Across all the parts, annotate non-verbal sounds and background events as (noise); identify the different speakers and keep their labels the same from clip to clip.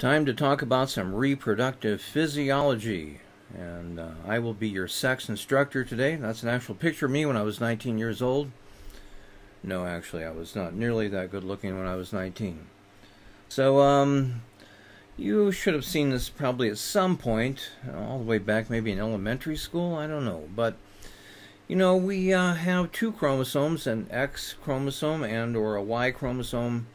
Speaker 1: Time to talk about some reproductive physiology. And uh, I will be your sex instructor today. That's an actual picture of me when I was 19 years old. No, actually, I was not nearly that good looking when I was 19. So, um, you should have seen this probably at some point, all the way back, maybe in elementary school. I don't know. But, you know, we uh, have two chromosomes, an X chromosome and or a Y chromosome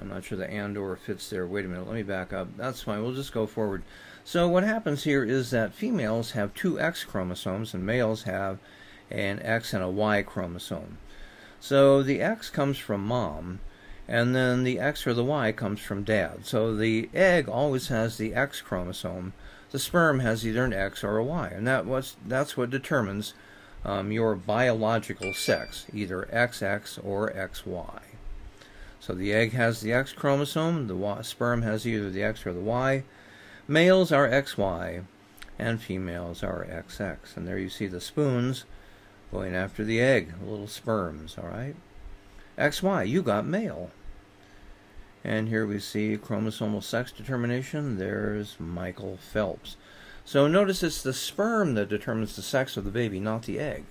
Speaker 1: I'm not sure the and or fits there. Wait a minute, let me back up. That's fine, we'll just go forward. So what happens here is that females have two X chromosomes and males have an X and a Y chromosome. So the X comes from mom, and then the X or the Y comes from dad. So the egg always has the X chromosome. The sperm has either an X or a Y, and that was that's what determines um, your biological sex, either XX or XY. So the egg has the X chromosome, the sperm has either the X or the Y. Males are XY, and females are XX. And there you see the spoons going after the egg, little sperms, all right? XY, you got male. And here we see chromosomal sex determination. There's Michael Phelps. So notice it's the sperm that determines the sex of the baby, not the egg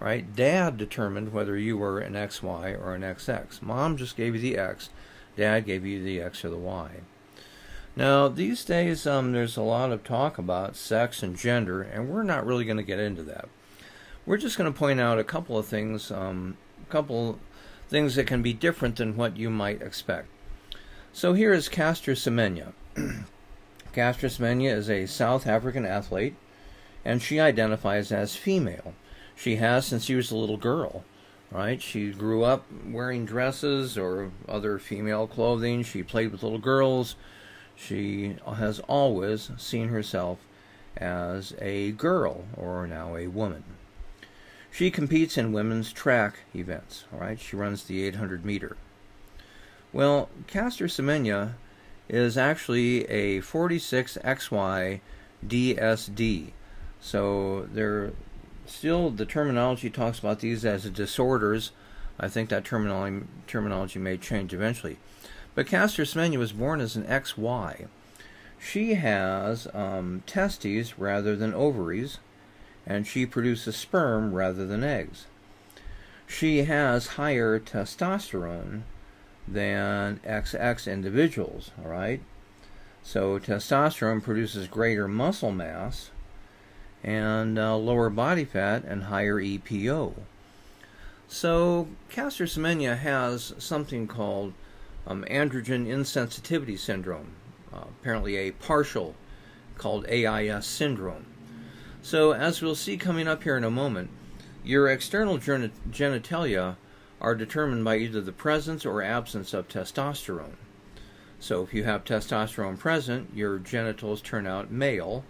Speaker 1: right? Dad determined whether you were an XY or an XX. Mom just gave you the X. Dad gave you the X or the Y. Now, these days, um, there's a lot of talk about sex and gender, and we're not really going to get into that. We're just going to point out a couple of things, um, a couple things that can be different than what you might expect. So here is Caster Semenya. (clears throat) Caster Semenya is a South African athlete, and she identifies as female she has since she was a little girl, right? She grew up wearing dresses or other female clothing. She played with little girls. She has always seen herself as a girl or now a woman. She competes in women's track events, all right? She runs the 800 meter. Well, Caster Semenya is actually a 46XY DSD. So they're Still, the terminology talks about these as disorders. I think that terminology, terminology may change eventually. But Caster Semenya was born as an XY. She has um, testes rather than ovaries, and she produces sperm rather than eggs. She has higher testosterone than XX individuals, all right? So testosterone produces greater muscle mass, and uh, lower body fat and higher EPO. So Caster Semenya has something called um, androgen insensitivity syndrome, uh, apparently a partial called AIS syndrome. So as we'll see coming up here in a moment, your external genitalia are determined by either the presence or absence of testosterone. So if you have testosterone present, your genitals turn out male,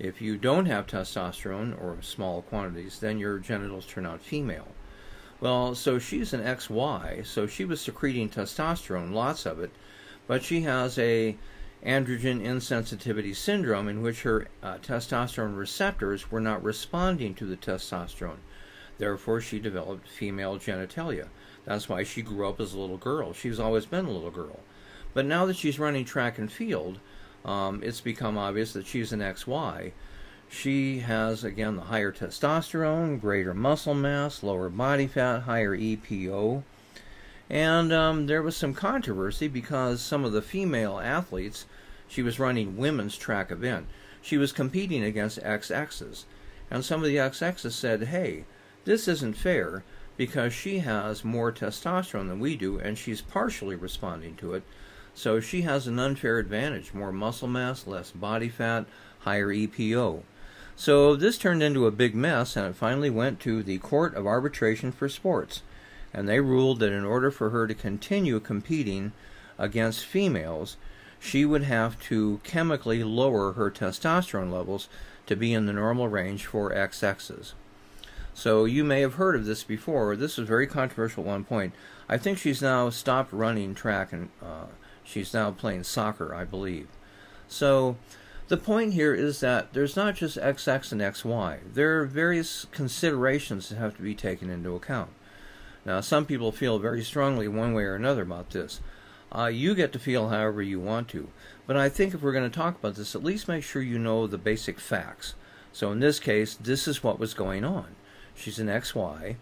Speaker 1: if you don't have testosterone or small quantities, then your genitals turn out female. Well, so she's an XY, so she was secreting testosterone, lots of it, but she has a androgen insensitivity syndrome in which her uh, testosterone receptors were not responding to the testosterone. Therefore, she developed female genitalia. That's why she grew up as a little girl. She's always been a little girl. But now that she's running track and field, um, it's become obvious that she's an XY. She has, again, the higher testosterone, greater muscle mass, lower body fat, higher EPO. And um, there was some controversy because some of the female athletes, she was running women's track event. She was competing against XXs. And some of the XXs said, hey, this isn't fair because she has more testosterone than we do and she's partially responding to it. So she has an unfair advantage more muscle mass, less body fat, higher EPO. So this turned into a big mess, and it finally went to the Court of Arbitration for Sports. And they ruled that in order for her to continue competing against females, she would have to chemically lower her testosterone levels to be in the normal range for XXs. So you may have heard of this before. This was very controversial at one point. I think she's now stopped running track and uh, She's now playing soccer, I believe. So the point here is that there's not just XX and XY. There are various considerations that have to be taken into account. Now, some people feel very strongly one way or another about this. Uh, you get to feel however you want to. But I think if we're going to talk about this, at least make sure you know the basic facts. So in this case, this is what was going on. She's an XY.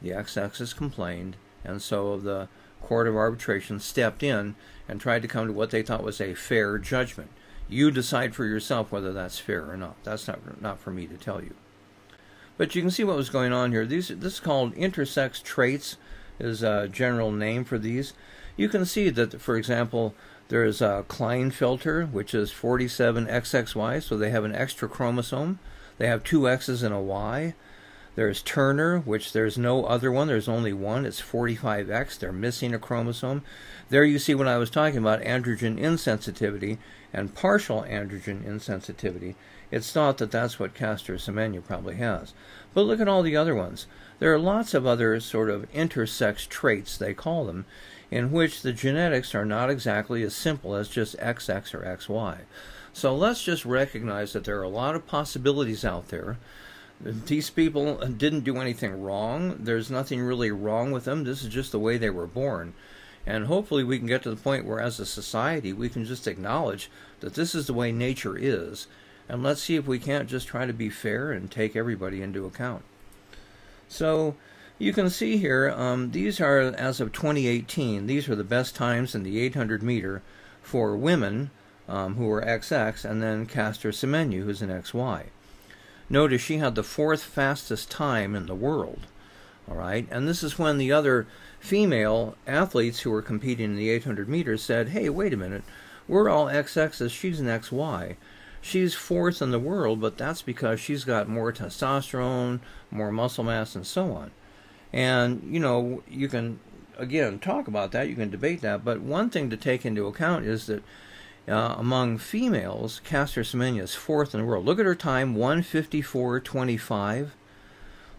Speaker 1: The XX has complained, and so the Court of Arbitration stepped in and tried to come to what they thought was a fair judgment. You decide for yourself whether that's fair or not. That's not not for me to tell you. But you can see what was going on here. These this is called intersex traits is a general name for these. You can see that, for example, there's a Klinefelter, which is 47XXY, so they have an extra chromosome. They have two X's and a Y. There's Turner, which there's no other one. There's only one. It's 45X. They're missing a chromosome. There you see when I was talking about androgen insensitivity and partial androgen insensitivity. It's thought that that's what Caster Semenya probably has. But look at all the other ones. There are lots of other sort of intersex traits, they call them, in which the genetics are not exactly as simple as just XX or XY. So let's just recognize that there are a lot of possibilities out there these people didn't do anything wrong. There's nothing really wrong with them. This is just the way they were born. And hopefully, we can get to the point where, as a society, we can just acknowledge that this is the way nature is. And let's see if we can't just try to be fair and take everybody into account. So, you can see here, um, these are, as of 2018, these are the best times in the 800 meter for women um, who are XX, and then Caster Semenya, who's an XY. Notice she had the fourth fastest time in the world. All right, and this is when the other female athletes who were competing in the 800 meters said, "Hey, wait a minute, we're all XXs. She's an XY. She's fourth in the world, but that's because she's got more testosterone, more muscle mass, and so on." And you know, you can again talk about that. You can debate that, but one thing to take into account is that uh, among females, Caster Semenya is fourth in the world. Look at her time, 154.25.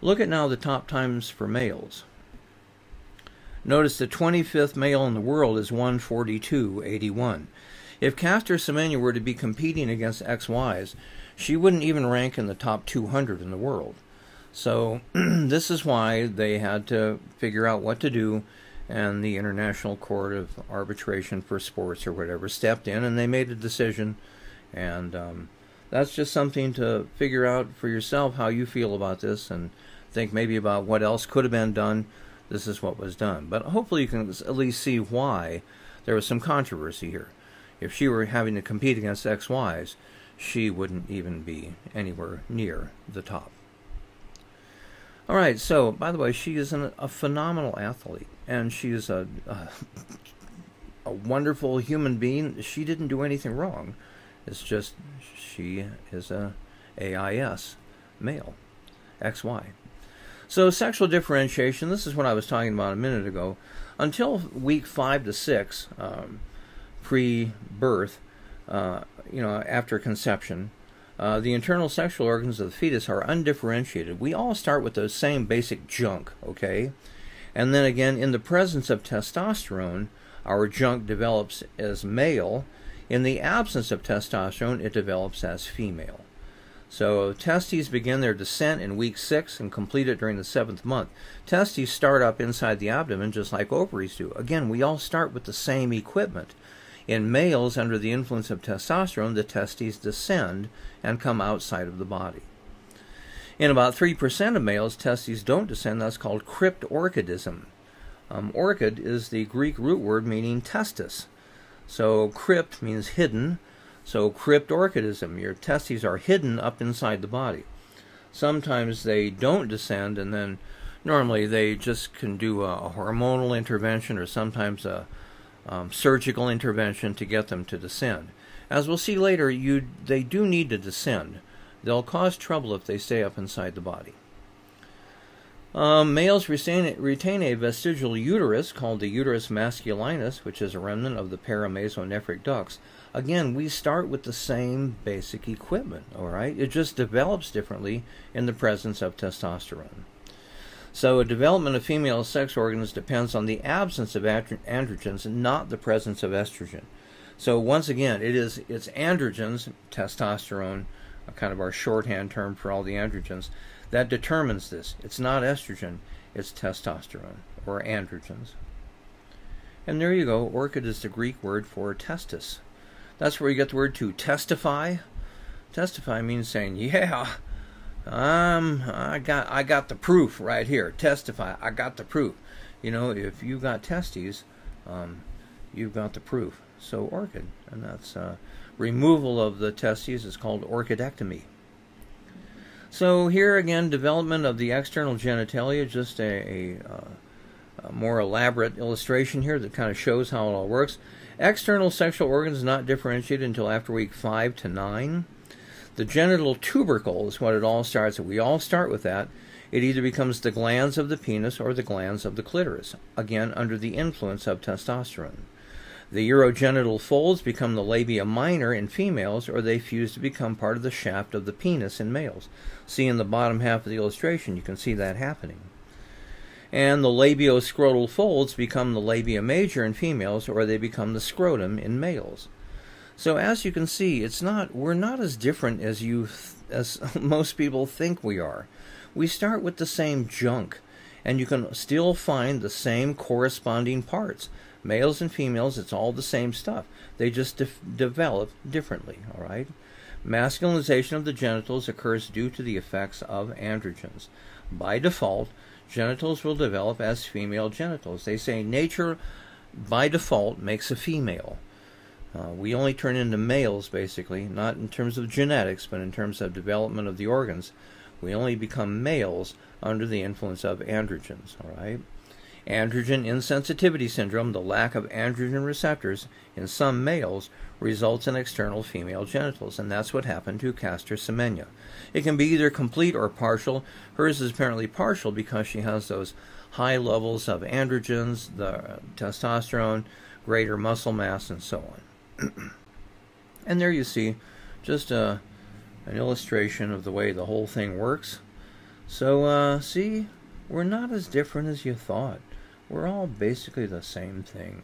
Speaker 1: Look at now the top times for males. Notice the 25th male in the world is 142.81. If Caster Semenya were to be competing against XYs, she wouldn't even rank in the top 200 in the world. So (clears throat) this is why they had to figure out what to do and the International Court of Arbitration for Sports or whatever stepped in and they made a decision. And um, that's just something to figure out for yourself how you feel about this and think maybe about what else could have been done. This is what was done. But hopefully you can at least see why there was some controversy here. If she were having to compete against XYs, she wouldn't even be anywhere near the top. All right, so by the way, she is an, a phenomenal athlete and she's a, a, a wonderful human being. She didn't do anything wrong. It's just she is a AIS male, XY. So sexual differentiation. This is what I was talking about a minute ago. Until week five to six, um, pre-birth, uh, you know, after conception, uh, the internal sexual organs of the fetus are undifferentiated. We all start with the same basic junk, okay? And then again, in the presence of testosterone, our junk develops as male. In the absence of testosterone, it develops as female. So testes begin their descent in week six and complete it during the seventh month. Testes start up inside the abdomen just like ovaries do. Again, we all start with the same equipment. In males, under the influence of testosterone, the testes descend and come outside of the body. In about 3% of males, testes don't descend. That's called cryptorchidism. Um, orchid is the Greek root word meaning testis. So crypt means hidden. So cryptorchidism, your testes are hidden up inside the body. Sometimes they don't descend, and then normally they just can do a, hormonal intervention or sometimes a um, surgical intervention to get them to descend. As we'll see later, you they do need to descend. They'll cause trouble if they stay up inside the body. Um, males retain, retain, a vestigial uterus called the uterus masculinus, which is a remnant of the paramesonephric ducts. Again, we start with the same basic equipment, all right? It just develops differently in the presence of testosterone. So, a development of female sex organs depends on the absence of androgens, not the presence of estrogen. So, once again, it is it's androgens, testosterone, kind of our shorthand term for all the androgens, that determines this. It's not estrogen, it's testosterone or androgens. And there you go. Orchid is the Greek word for testis. That's where you get the word to testify. Testify means saying, "Yeah, um, I got I got the proof right here. Testify. I got the proof." You know, if you got testes, um, you've got the proof. So orchid, and that's uh, removal of the testes is called orchidectomy. So here again, development of the external genitalia, just a, a, uh, a, more elaborate illustration here that kind of shows how it all works. External sexual organs not differentiated until after week 5 to 9. The genital tubercle is what it all starts with. We all start with that. It either becomes the glands of the penis or the glands of the clitoris, again under the influence of testosterone. The urogenital folds become the labia minor in females, or they fuse to become part of the shaft of the penis in males. See in the bottom half of the illustration, you can see that happening. And the labioscrotal folds become the labia major in females, or they become the scrotum in males. So as you can see, it's not we're not as different as you as (laughs) most people think we are. We start with the same junk, and you can still find the same corresponding parts males and females, it's all the same stuff. They just de- develop differently, all right? Masculinization of the genitals occurs due to the effects of androgens. By default, genitals will develop as female genitals. They say nature, by default, makes a female. Uh, we only turn into males, basically, not in terms of genetics, but in terms of development of the organs. We only become males under the influence of androgens, all right? Androgen insensitivity syndrome, the lack of androgen receptors in some males, results in external female genitals, and that's what happened to Caster Semenya. It can be either complete or partial. Hers is apparently partial because she has those high levels of androgens, the testosterone, greater muscle mass, and so on. (clears throat) and there you see just a, uh, an illustration of the way the whole thing works. So, uh, see, we're not as different as you thought. We're all basically the same thing.